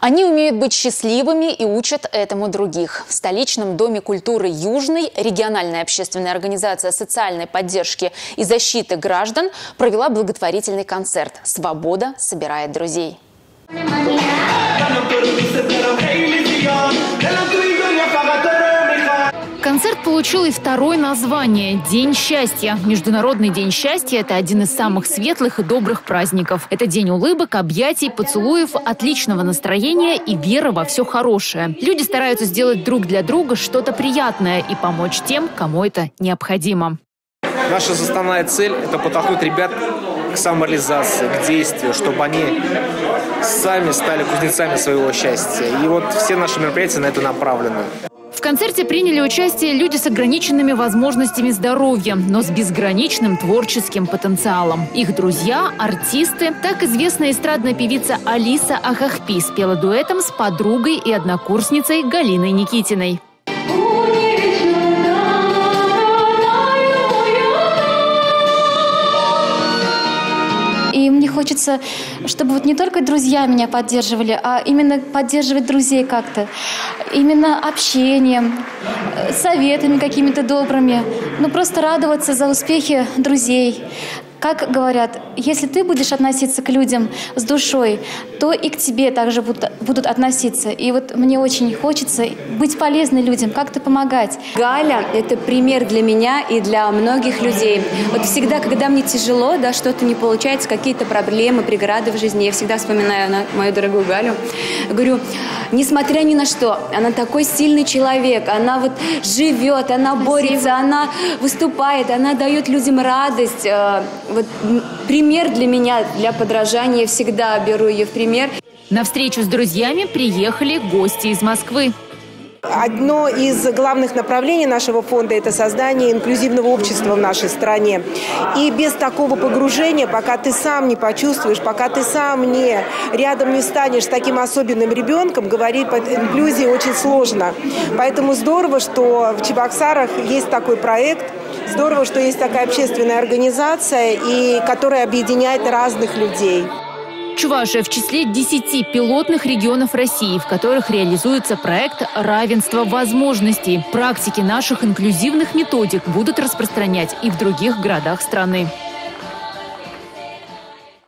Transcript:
Они умеют быть счастливыми и учат этому других. В столичном Доме культуры «Южный» региональная общественная организация социальной поддержки и защиты граждан провела благотворительный концерт «Свобода собирает друзей». Концерт получил и второе название – День счастья. Международный день счастья – это один из самых светлых и добрых праздников. Это день улыбок, объятий, поцелуев, отличного настроения и веры во все хорошее. Люди стараются сделать друг для друга что-то приятное и помочь тем, кому это необходимо. Наша основная цель – это подтолкнуть ребят к самореализации, к действию, чтобы они сами стали кузнецами своего счастья. И вот все наши мероприятия на это направлены. В концерте приняли участие люди с ограниченными возможностями здоровья, но с безграничным творческим потенциалом. Их друзья – артисты. Так известная эстрадная певица Алиса Ахахпи спела дуэтом с подругой и однокурсницей Галиной Никитиной. Хочется, чтобы вот не только друзья меня поддерживали, а именно поддерживать друзей как-то. Именно общением, э, советами какими-то добрыми. Ну, просто радоваться за успехи друзей. Как говорят, если ты будешь относиться к людям с душой, то и к тебе также будут, будут относиться. И вот мне очень хочется быть полезной людям, как-то помогать. Галя – это пример для меня и для многих людей. Вот всегда, когда мне тяжело, да, что-то не получается, какие-то проблемы, преграды в жизни, я всегда вспоминаю на мою дорогую Галю. Говорю, несмотря ни на что, она такой сильный человек, она вот живет, она борется, она выступает, она дает людям радость, э, вот пример для меня, для подражания, всегда беру ее в пример. На встречу с друзьями приехали гости из Москвы. Одно из главных направлений нашего фонда – это создание инклюзивного общества в нашей стране. И без такого погружения, пока ты сам не почувствуешь, пока ты сам не рядом не станешь с таким особенным ребенком, говорить по инклюзии очень сложно. Поэтому здорово, что в Чебоксарах есть такой проект – Здорово, что есть такая общественная организация, и которая объединяет разных людей. Чувашия в числе 10 пилотных регионов России, в которых реализуется проект равенства возможностей. Практики наших инклюзивных методик будут распространять и в других городах страны.